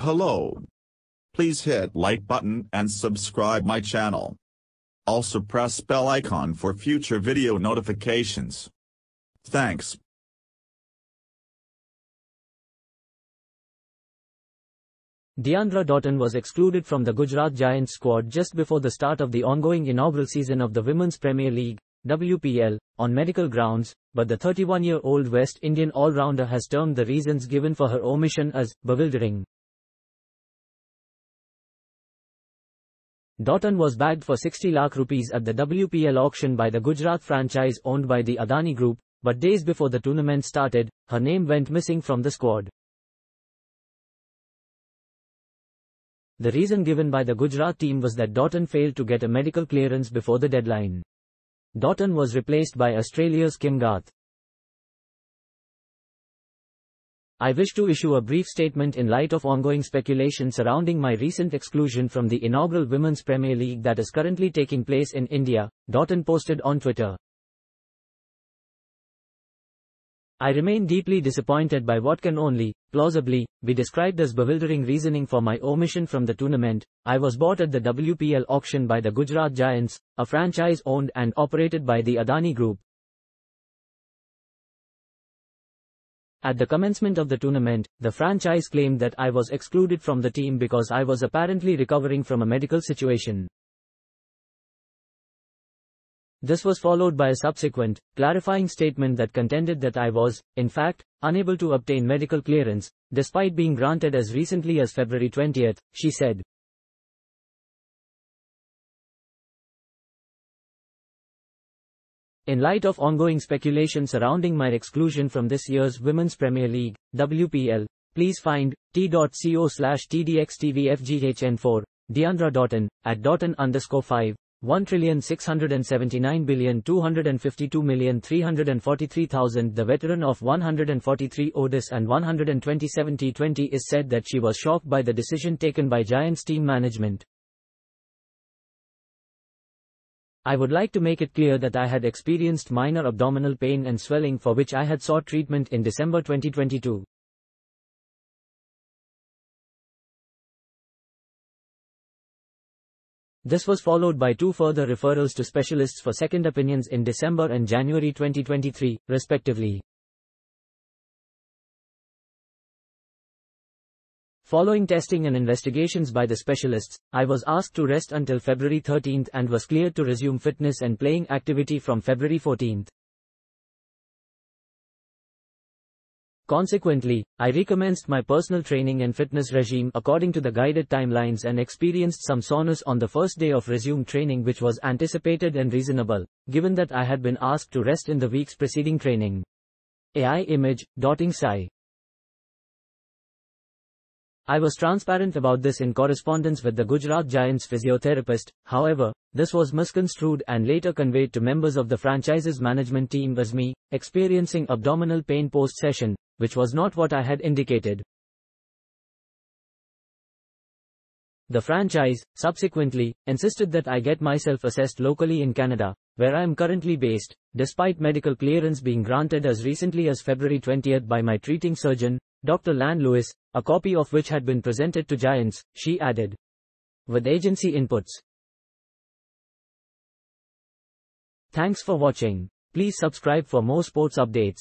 Hello. Please hit like button and subscribe my channel. Also press bell icon for future video notifications. Thanks. Deandra Dottin was excluded from the Gujarat Giants squad just before the start of the ongoing inaugural season of the Women's Premier League, WPL, on medical grounds, but the 31-year-old West Indian all-rounder has termed the reasons given for her omission as bewildering. Dottin was bagged for 60 lakh rupees at the WPL auction by the Gujarat franchise owned by the Adani Group, but days before the tournament started, her name went missing from the squad. The reason given by the Gujarat team was that Dottin failed to get a medical clearance before the deadline. Dottin was replaced by Australia's Kim Garth. I wish to issue a brief statement in light of ongoing speculation surrounding my recent exclusion from the inaugural Women's Premier League that is currently taking place in India, Dottin posted on Twitter. I remain deeply disappointed by what can only, plausibly, be described as bewildering reasoning for my omission from the tournament. I was bought at the WPL auction by the Gujarat Giants, a franchise owned and operated by the Adani Group. At the commencement of the tournament, the franchise claimed that I was excluded from the team because I was apparently recovering from a medical situation. This was followed by a subsequent, clarifying statement that contended that I was, in fact, unable to obtain medical clearance, despite being granted as recently as February 20, she said. In light of ongoing speculation surrounding my exclusion from this year's Women's Premier League, WPL, please find t.co slash tdxtvfghn4, Deandra Dottin, at Dottin underscore 5, one trillion six hundred and seventy-nine billion two hundred and fifty-two million three hundred and forty-three thousand. The veteran of 143 ODIs and 127 T20Is said that she was shocked by the decision taken by Giants team management. I would like to make it clear that I had experienced minor abdominal pain and swelling for which I had sought treatment in December 2022. This was followed by two further referrals to specialists for second opinions in December and January 2023, respectively. Following testing and investigations by the specialists, I was asked to rest until February 13 and was cleared to resume fitness and playing activity from February 14. Consequently, I recommenced my personal training and fitness regime according to the guided timelines and experienced some soreness on the first day of resumed training which was anticipated and reasonable, given that I had been asked to rest in the weeks preceding training. AI image, Dottin Sai. I was transparent about this in correspondence with the Gujarat Giants physiotherapist, however, this was misconstrued and later conveyed to members of the franchise's management team as me, experiencing abdominal pain post-session, which was not what I had indicated. The franchise, subsequently, insisted that I get myself assessed locally in Canada, where I am currently based, despite medical clearance being granted as recently as February 20 by my treating surgeon, Dr. Lan Lewis, a copy of which had been presented to Giants, she added. With agency inputs. Thanks for watching. Please subscribe for more sports updates.